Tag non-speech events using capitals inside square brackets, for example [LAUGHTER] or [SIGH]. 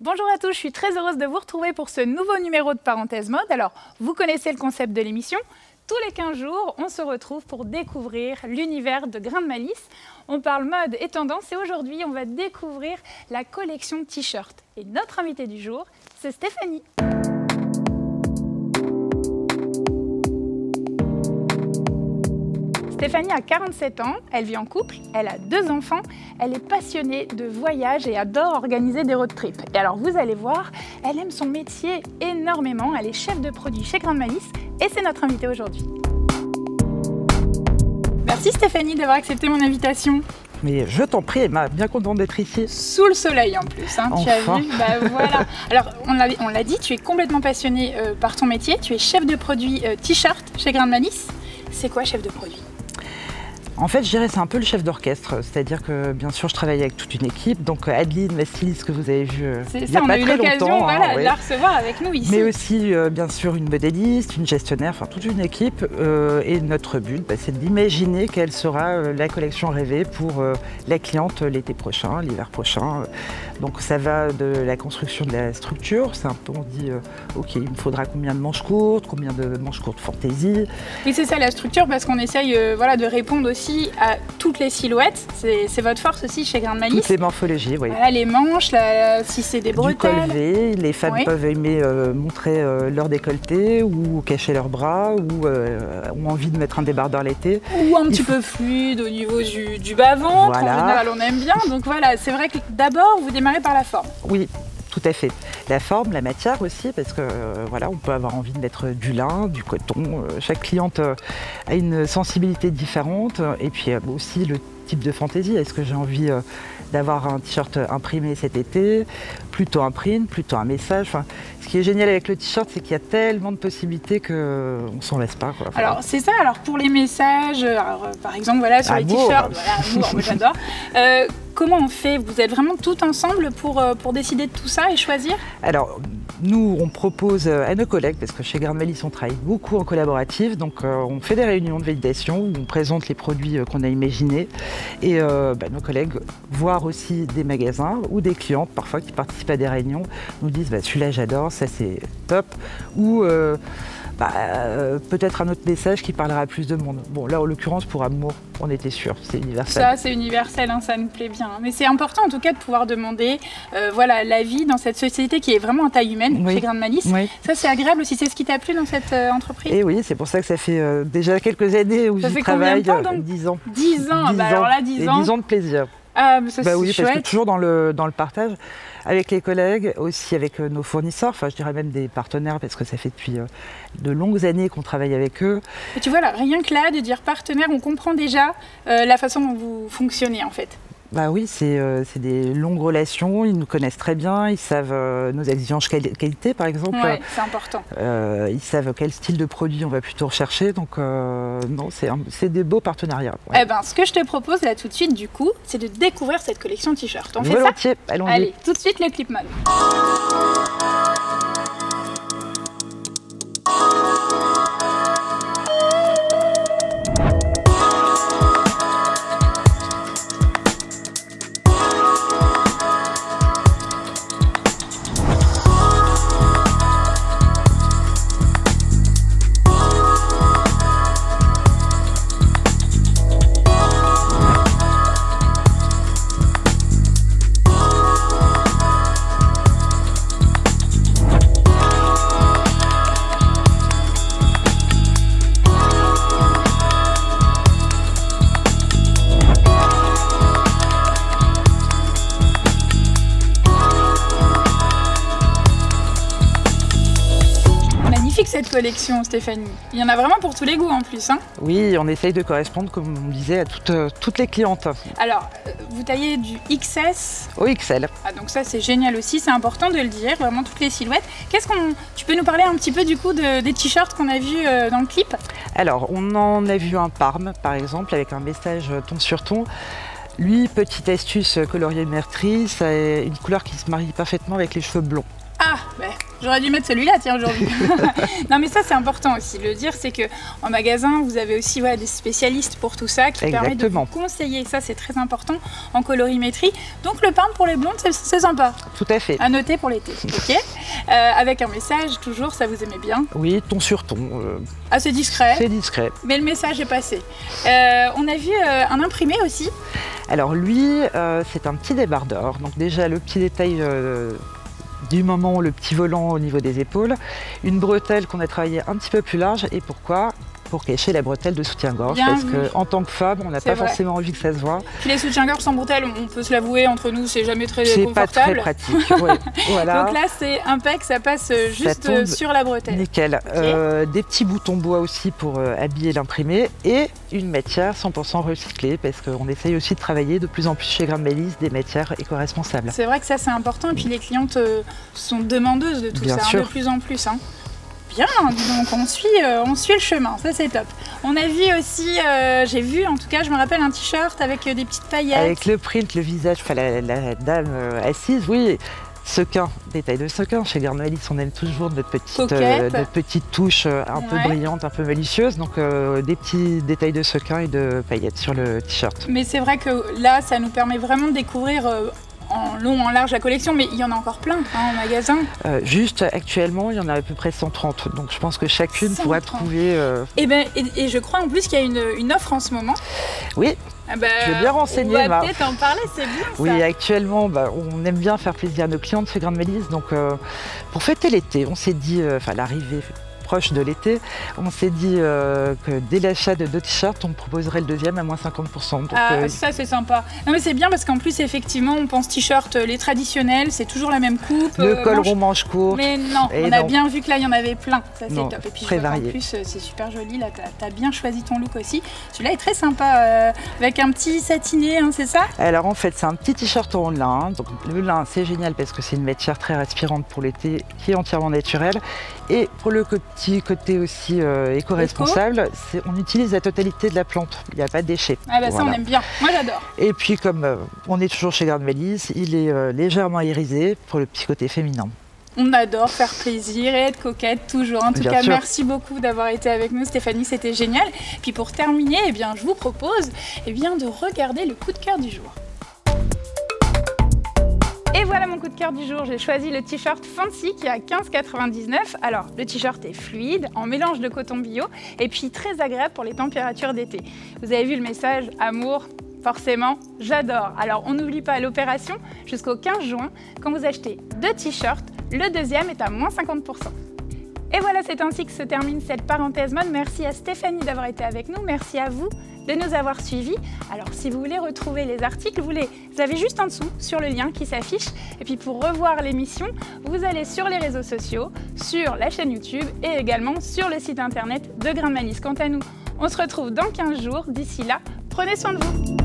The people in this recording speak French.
Bonjour à tous, je suis très heureuse de vous retrouver pour ce nouveau numéro de Parenthèse Mode. Alors, vous connaissez le concept de l'émission. Tous les 15 jours, on se retrouve pour découvrir l'univers de Grain de Malice. On parle mode et tendance et aujourd'hui, on va découvrir la collection t-shirt. Et notre invité du jour, c'est Stéphanie. Stéphanie a 47 ans, elle vit en couple, elle a deux enfants, elle est passionnée de voyage et adore organiser des road trips. Et alors vous allez voir, elle aime son métier énormément, elle est chef de produit chez Grande Malice et c'est notre invitée aujourd'hui. Merci Stéphanie d'avoir accepté mon invitation. Mais je t'en prie, Emma, bien contente d'être ici. Sous le soleil en plus, hein, tu as vu bah, [LAUGHS] voilà. Alors, on l'a dit, tu es complètement passionnée euh, par ton métier. Tu es chef de produit euh, t-shirt chez Grande Malice. C'est quoi chef de produit? En fait, je dirais c'est un peu le chef d'orchestre, c'est-à-dire que bien sûr je travaille avec toute une équipe, donc Adeline, ma styliste que vous avez vue euh, il n'y a pas très longtemps, voilà, de la recevoir avec nous ici. Mais aussi euh, bien sûr une modéliste, une gestionnaire, enfin toute une équipe. Euh, et notre but, bah, c'est d'imaginer quelle sera la collection rêvée pour la cliente l'été prochain, l'hiver prochain. Donc ça va de la construction de la structure, c'est un peu on dit ok il me faudra combien de manches courtes, combien de manches courtes fantaisie. Oui c'est ça la structure parce qu'on essaye voilà de répondre aussi à toutes les silhouettes. C'est votre force aussi chez Grain de Malice. Toutes les morphologies, oui. les manches, si c'est des bretelles. Du col les femmes peuvent aimer euh, montrer euh, leur décolleté ou cacher leurs bras ou euh, ont envie de mettre un débardeur l'été. Ou un petit peu fluide au niveau du, du bas-ventre. En général, on aime bien. Donc voilà, c'est vrai que d'abord, vous démarrez par la forme. Oui, à fait. La forme, la matière aussi, parce que voilà, on peut avoir envie de mettre du lin, du coton. chaque cliente a une sensibilité différente. Et puis aussi le type de fantaisie. Est-ce que j'ai envie d'avoir un t-shirt imprimé cet été, plutôt un print, plutôt un message. Enfin, ce qui est génial avec le t-shirt, c'est qu'il y a tellement de possibilités qu'on ne s'en laisse pas. alors c'est ça, alors pour les messages, par exemple voilà, sur les t-shirts, voilà, j'adore. [LAUGHS] Euh, comment on fait Vous êtes vraiment tout ensemble pour, euh, pour décider de tout ça et choisir Alors nous, on propose à nos collègues, parce que chez Garde on travaille beaucoup en collaboratif, donc euh, on fait des réunions de validation où on présente les produits qu'on a imaginés et bah, nos collègues voient aussi des magasins ou des clients parfois qui participent à des réunions nous disent bah, celui-là j'adore, ça c'est top ou euh, bah, euh, peut-être un autre message qui parlera à plus de monde. Bon là en l'occurrence pour amour on était sûr, c'est universel. Ça c'est universel, hein, ça nous plaît bien. Mais c'est important en tout cas de pouvoir demander euh, voilà l'avis dans cette société qui est vraiment en taille humaine chez Grande Malice. Ça c'est agréable aussi, c'est ce qui t'a plu dans cette entreprise Et oui, c'est pour ça que ça fait déjà quelques années où j'y travaille. 10 ans. 10 ans, bah, alors là 10 ans. 10 ans de plaisir. Ah, ça, bah oui, parce que toujours dans le, dans le partage, avec les collègues, aussi avec euh, nos fournisseurs, enfin je dirais même des partenaires, parce que ça fait depuis euh, de longues années qu'on travaille avec eux. Et tu vois, là, rien que là, de dire partenaire, on comprend déjà euh, la façon dont vous fonctionnez en fait. Bah oui, euh, c'est des longues relations, ils nous connaissent très bien, ils savent euh, nos exigences qualité par exemple. Oui, c'est important. Euh, ils savent quel style de produit on va plutôt rechercher, donc non, c'est des beaux partenariats. Eh ben, ce que je te propose là tout de suite du coup, c'est de découvrir cette collection t-shirt. On fait ça? allons-y. Allez, tout de suite le clip mode. Collection, Stéphanie. Il y en a vraiment pour tous les goûts en plus. Hein oui, on essaye de correspondre, comme on disait, à toutes, euh, toutes les clientes. Alors, euh, vous taillez du XS au XL. Ah, donc ça, c'est génial aussi, c'est important de le dire, vraiment toutes les silhouettes. Qu'est-ce qu'on... Tu peux nous parler un petit peu du coup des t-shirts qu'on a vus euh, dans le clip? Alors, on en a vu un Parme, par exemple, avec un message ton sur ton. Lui, petite astuce colorimétrice, c'est une couleur qui se marie parfaitement avec les cheveux blonds. Ah, ben, j'aurais dû mettre celui-là, tiens, aujourd'hui. [LAUGHS] non, mais ça, c'est important aussi. Le dire, c'est que en magasin, vous avez aussi des spécialistes pour tout ça qui permettent de vous conseiller. Ça, c'est très important en colorimétrie. Donc, le pain pour les blondes, c'est sympa. Tout à fait. À noter pour l'été. OK [LAUGHS] euh, Avec un message, toujours, ça vous aimait bien Oui, ton sur ton. Euh, ah, c'est discret. C'est discret. Mais le message est passé. Euh, on a vu un imprimé aussi. Alors, lui, c'est un petit débardeur. Donc, déjà, le petit détail du moment le petit volant au niveau des épaules, une bretelle qu'on a travaillée un petit peu plus large et pourquoi pour cacher la bretelle de soutien-gorge parce qu'en tant que femme, on n'a pas forcément envie que ça se voit. Puis les soutiens-gorge sans bretelle, on peut se l'avouer entre nous, c'est jamais très confortable. C'est pas très pratique. [LAUGHS] voilà. Donc là, c'est impec, ça passe juste sur la bretelle. Nickel. Euh, des petits boutons bois aussi pour euh, habiller l'imprimé et une matière 100% recyclée parce qu'on essaye aussi de travailler de plus en plus chez Grand Mélis des matières éco-responsables. C'est vrai que ça c'est important et puis les clientes euh, sont demandeuses de tout ça hein, de plus en plus. Hein. Bien, donc on suit, euh, on suit le chemin, ça c'est top. On a vu aussi, euh, j'ai vu en tout cas, je me rappelle un t-shirt avec euh, des petites paillettes. Avec le print, le visage, enfin la, dame assise, oui. Sequin, détail de sequin. Chez Garde on aime toujours notre petite, notre petite touche un peu brillante, un peu malicieuse. Donc des petits détails de sequin et de paillettes sur le t-shirt. Mais c'est vrai que là, ça nous permet vraiment de découvrir en long, en large la collection, mais il y en a encore plein hein, en magasin. Euh, juste actuellement, il y en a à peu près 130. Donc je pense que chacune pourra trouver. Euh, eh ben, et, et, je crois en plus qu'il y a une, offre en ce moment. Oui. Ah bah, je vais bien renseigner. On va peut-être en parler, c'est bien. Ça. Oui, actuellement, bah, on aime bien faire plaisir à nos clients de chez Grande Mélisse. Donc, euh, pour fêter l'été, on s'est dit, enfin, l'arrivée proche de l'été, on s'est dit euh, que dès l'achat de deux t-shirts, on proposerait le deuxième à moins 50%. ah, euh, ça c'est sympa. Non mais c'est bien parce qu'en plus effectivement on pense t-shirt euh, les traditionnels, c'est toujours la même coupe. Le col rond manche court. Mais non, on a bien vu que là il y en avait plein. Ça c'est top. Et puis très en plus c'est super joli. Là tu as, bien choisi ton look aussi. Celui-là est très sympa avec un petit satiné, hein, c'est ça? Alors en fait c'est un petit t-shirt en lin. Donc le lin c'est génial parce que c'est une matière très respirante pour l'été qui est entièrement naturelle. Et pour le petit côté aussi euh, éco-responsable, on utilise la totalité de la plante. Il n'y a pas de déchets. Ah bah ça on aime bien. Moi j'adore. Et puis comme euh, on est toujours chez Garde Mélisse, il est euh, légèrement irisé pour le petit côté féminin. On adore faire plaisir et être coquette toujours. En tout cas, merci beaucoup d'avoir été avec nous, Stéphanie, c'était génial. Puis pour terminer, eh bien, je vous propose eh bien, de regarder le coup de cœur du jour. Et voilà mon coup de cœur du jour, j'ai choisi le t-shirt Fancy qui est à 15,99. Alors le t-shirt est fluide, en mélange de coton bio et puis très agréable pour les températures d'été. Vous avez vu le message amour Forcément, j'adore. Alors on n'oublie pas l'opération jusqu'au 15 juin. Quand vous achetez deux t-shirts, le deuxième est à moins 50%. Et voilà, c'est ainsi que se termine cette parenthèse mode. Merci à Stéphanie d'avoir été avec nous. Merci à vous de nous avoir suivis. Alors, si vous voulez retrouver les articles, vous les avez juste en dessous sur le lien qui s'affiche. Et puis, pour revoir l'émission, vous allez sur les réseaux sociaux, sur la chaîne YouTube et également sur le site internet de Grain Malice. Quant à nous, on se retrouve dans 15 jours. D'ici là, prenez soin de vous.